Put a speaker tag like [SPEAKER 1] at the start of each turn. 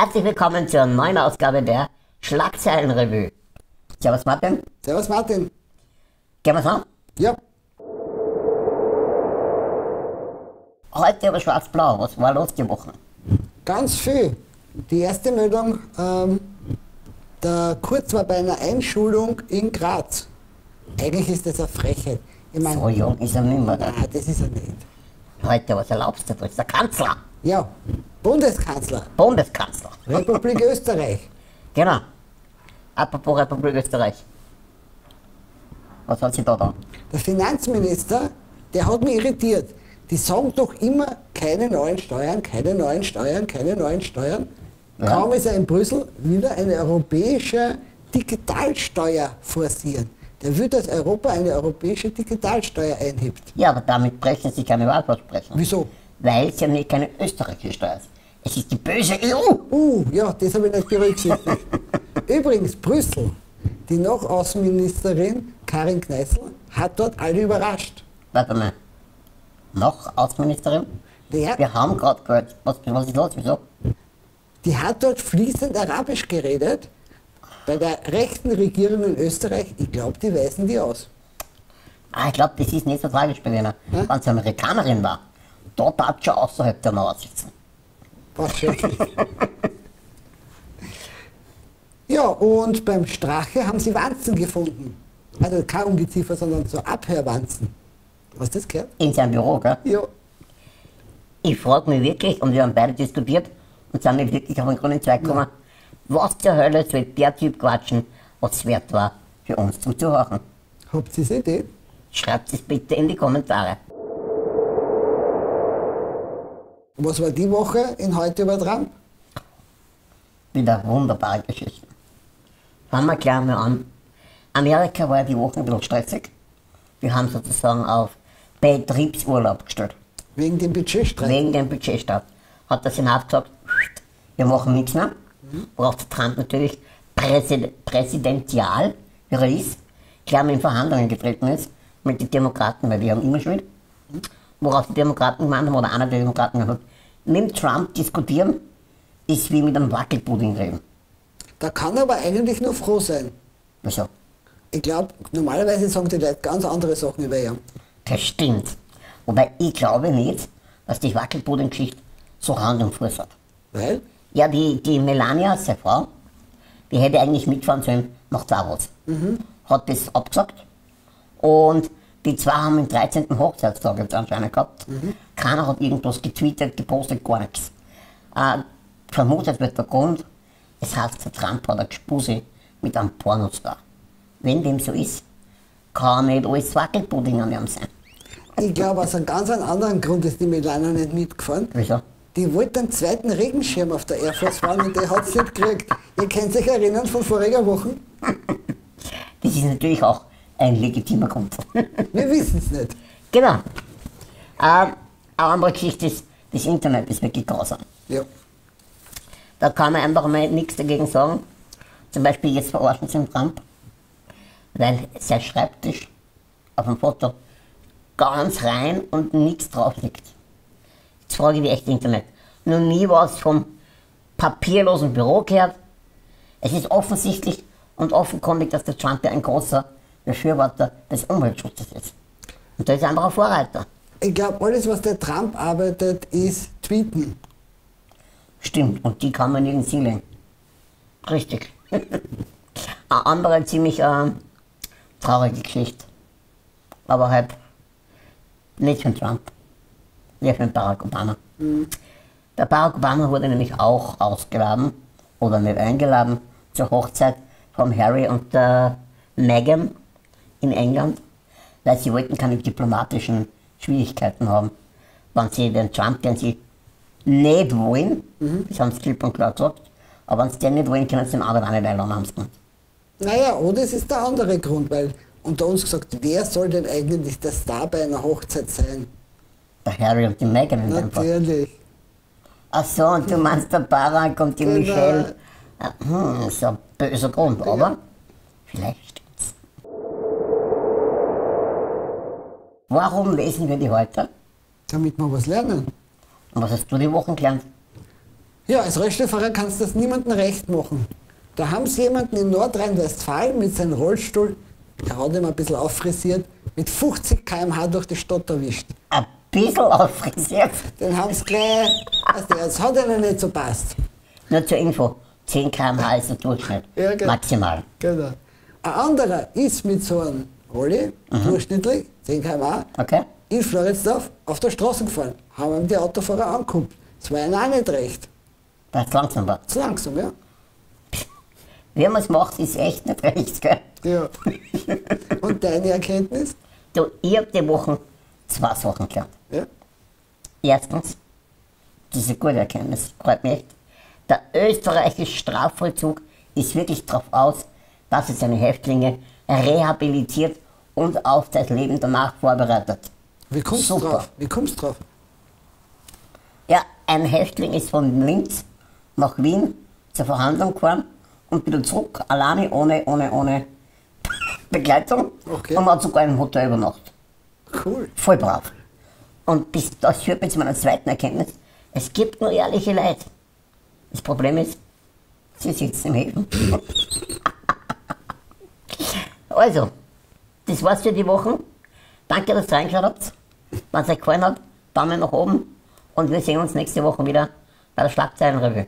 [SPEAKER 1] Herzlich willkommen zur neuen Ausgabe der Schlagzeilenrevue. Servus Martin.
[SPEAKER 2] Servus Martin.
[SPEAKER 1] Gehen wir's an?
[SPEAKER 2] Ja,
[SPEAKER 1] Heute über Schwarz-Blau. Was war los die Woche?
[SPEAKER 2] ganz viel. Die erste Meldung, ähm, der Kurz war bei einer Einschulung in Graz. Eigentlich ist das eine Frechheit. Ich meine,
[SPEAKER 1] So jung ist er nicht mehr.
[SPEAKER 2] ah, das ist er nicht.
[SPEAKER 1] Heute, was erlaubst du? Du bist der Kanzler.
[SPEAKER 2] Ja, Bundeskanzler,
[SPEAKER 1] Bundeskanzler.
[SPEAKER 2] Republik Österreich.
[SPEAKER 1] Genau. Apropos Republik Österreich. Was hat sie da da?
[SPEAKER 2] Der Finanzminister, der hat mich irritiert. Die sagen doch immer, keine neuen Steuern, keine neuen Steuern, keine neuen Steuern.
[SPEAKER 1] Ja.
[SPEAKER 2] Kaum ist er in Brüssel wieder eine europäische Digitalsteuer forcieren. Der will, dass Europa eine europäische Digitalsteuer einhebt.
[SPEAKER 1] Ja, aber damit brechen sie keine Wahlversprechen.
[SPEAKER 2] Wieso?
[SPEAKER 1] Weil es ja nicht keine österreichische Steuer ist. Es ist die böse EU.
[SPEAKER 2] Uh, ja, das habe ich nicht berücksichtigt. Übrigens, Brüssel, die Noch-Außenministerin Karin Kneißl hat dort alle überrascht.
[SPEAKER 1] Warte mal. Noch Außenministerin?
[SPEAKER 2] Der,
[SPEAKER 1] Wir haben gerade gehört. Was, was ist los? Wieso?
[SPEAKER 2] Die hat dort fließend Arabisch geredet. Bei der rechten Regierung in Österreich, ich glaube, die weisen die aus.
[SPEAKER 1] Ah, ich glaube, das ist nicht so tragisch bei denen.
[SPEAKER 2] Hm?
[SPEAKER 1] Wenn sie Amerikanerin war, da darf schon außerhalb der Mauer sitzen.
[SPEAKER 2] Was schrecklich. ja, und beim Strache haben sie Wanzen gefunden. Also kein Ungeziefer, sondern so Abhörwanzen. Hast du das gehört?
[SPEAKER 1] In seinem Büro, gell?
[SPEAKER 2] Ja.
[SPEAKER 1] Ich frage mich wirklich, und wir haben beide diskutiert und sind nicht wirklich auf den grünen Zweig gekommen, was zur Hölle soll der Typ quatschen, was wert war für uns zum Zuhören.
[SPEAKER 2] Habt ihr eine Idee?
[SPEAKER 1] Schreibt es bitte in die Kommentare.
[SPEAKER 2] Was war die Woche in heute über Trump?
[SPEAKER 1] Wieder wunderbare Geschichten. Fangen wir gleich mal an. Amerika war die Woche ein bisschen stressig. Wir haben sozusagen auf Betriebsurlaub gestellt.
[SPEAKER 2] Wegen dem Budgetstreit.
[SPEAKER 1] Wegen dem Budgetstaat. Hat der Senat gesagt, wir machen nichts mehr. Worauf der Trump natürlich präsid präsidential, wie er ist, gleich mal in Verhandlungen getreten ist mit den Demokraten, weil die haben immer Schuld. Worauf die Demokraten gemeint haben, oder einer der Demokraten gesagt, mit dem Trump diskutieren ist wie mit einem Wackelpudding reden.
[SPEAKER 2] Da kann er aber eigentlich nur froh sein.
[SPEAKER 1] Wieso?
[SPEAKER 2] Ich glaube, normalerweise sagen die Leute ganz andere Sachen über ihn.
[SPEAKER 1] Das stimmt. Wobei ich glaube nicht, dass die Wackelpudding-Geschichte so Hand und Fuß hat.
[SPEAKER 2] Weil?
[SPEAKER 1] Ja, die, die Melania, seine Frau, die hätte eigentlich mitfahren sollen nach Davos. Hat das abgesagt. Und die zwei haben den 13. Hochzeitstag jetzt anscheinend gehabt. Keiner hat irgendwas getweetet, gepostet, gar nichts. Äh, vermutet wird der Grund, es heißt, der Trump hat eine Gespuse mit einem Pornostar. Wenn dem so ist, kann nicht alles Wackelpudding an ihm sein.
[SPEAKER 2] Ich glaube, aus einem ganz anderen Grund ist die Melania nicht mitgefahren.
[SPEAKER 1] Wieso?
[SPEAKER 2] Die wollte einen zweiten Regenschirm auf der Air Force fahren und der hat es nicht gekriegt. Ihr könnt sich erinnern von voriger Woche?
[SPEAKER 1] Das ist natürlich auch ein legitimer Grund.
[SPEAKER 2] Wir wissen es nicht.
[SPEAKER 1] Genau. Ähm, eine andere Geschichte ist, das Internet ist wirklich grausam.
[SPEAKER 2] Ja.
[SPEAKER 1] Da kann man einfach mal nichts dagegen sagen. Zum Beispiel jetzt verarschen sie den Trump, weil sein Schreibtisch auf dem Foto ganz rein und nichts drauf liegt. Jetzt frage ich die echt Internet. Noch nie was vom papierlosen Büro gehört. Es ist offensichtlich und offenkundig, dass der Trump ja ein großer Befürworter des Umweltschutzes ist. Und da ist er einfach ein Vorreiter.
[SPEAKER 2] Ich glaube, alles, was der Trump arbeitet, ist Tweeten.
[SPEAKER 1] Stimmt, und die kann man nirgends hinlegen. Richtig. Eine andere ziemlich äh, traurige Geschichte. Aber halt nicht für den Trump, nicht für den Barack Obama. Der Barack Obama wurde nämlich auch ausgeladen oder nicht eingeladen zur Hochzeit von Harry und äh, Meghan in England, weil sie wollten keine diplomatischen Schwierigkeiten haben. Wenn sie den Trump, den sie nicht wollen, das haben sie klipp und klar gesagt, aber wenn sie den nicht wollen, können sie den anderen auch nicht einladen, haben sie.
[SPEAKER 2] Naja, oder es ist der andere Grund, weil unter uns gesagt, wer soll denn eigentlich der Star bei einer Hochzeit sein?
[SPEAKER 1] Der Harry und die Meghan in.
[SPEAKER 2] Natürlich.
[SPEAKER 1] Ach so, und du meinst der Barack und die
[SPEAKER 2] Genau.
[SPEAKER 1] Michelle. Ah, Hm, ist ein böser Grund, aber vielleicht Warum lesen wir die heute?
[SPEAKER 2] Damit wir was lernen.
[SPEAKER 1] Und was hast du die Woche gelernt?
[SPEAKER 2] Ja, als Rollstuhlfahrer kannst du das niemandem recht machen. Da haben sie jemanden in Nordrhein-Westfalen mit seinem Rollstuhl, er hat ihn ein bisschen auffrisiert, mit 50 km/h durch die Stadt erwischt.
[SPEAKER 1] Ein bisschen auffrisiert.
[SPEAKER 2] Den haben sie gleich, also das hat ihnen nicht so passt.
[SPEAKER 1] Nur zur Info, 10 km/h ist der Durchschnitt.
[SPEAKER 2] Ja, genau.
[SPEAKER 1] Maximal.
[SPEAKER 2] Genau. Ein anderer ist mit so einem Rolli, durchschnittlich, 10 km/h,
[SPEAKER 1] Okay?
[SPEAKER 2] in Floridsdorf auf der Straße gefahren. Haben ihm die Autofahrer angeguckt. Das war ihnen auch nicht recht.
[SPEAKER 1] Weil es langsam war.
[SPEAKER 2] Zu langsam, ja.
[SPEAKER 1] Wie man es macht, ist echt nicht recht, gell?
[SPEAKER 2] ja. Und deine Erkenntnis?
[SPEAKER 1] Du, ich habe die Woche zwei Sachen gelernt.
[SPEAKER 2] Ja.
[SPEAKER 1] Erstens, diese gute Erkenntnis, freut mich echt. Der österreichische Strafvollzug ist wirklich darauf aus, dass er seine Häftlinge rehabilitiert und auf das Leben danach vorbereitet.
[SPEAKER 2] Wie kommst du drauf? Wie kommst du drauf?
[SPEAKER 1] Ja, ein Häftling ist von Linz nach Wien zur Verhandlung gefahren und wieder zurück, alleine, ohne, ohne, ohne Begleitung.
[SPEAKER 2] Okay.
[SPEAKER 1] Und hat sogar im Hotel übernachtet.
[SPEAKER 2] Cool.
[SPEAKER 1] Voll brav. Und bis, das führt mich zu meiner zweiten Erkenntnis. Es gibt nur ehrliche Leute. Das Problem ist, sie sitzen im Häfen. Also, das war's für die Woche. Danke, dass ihr reingeschaut habt. Wenn es euch gefallen hat, Daumen nach oben. Und wir sehen uns nächste Woche wieder bei der Schlagzeilenrevue.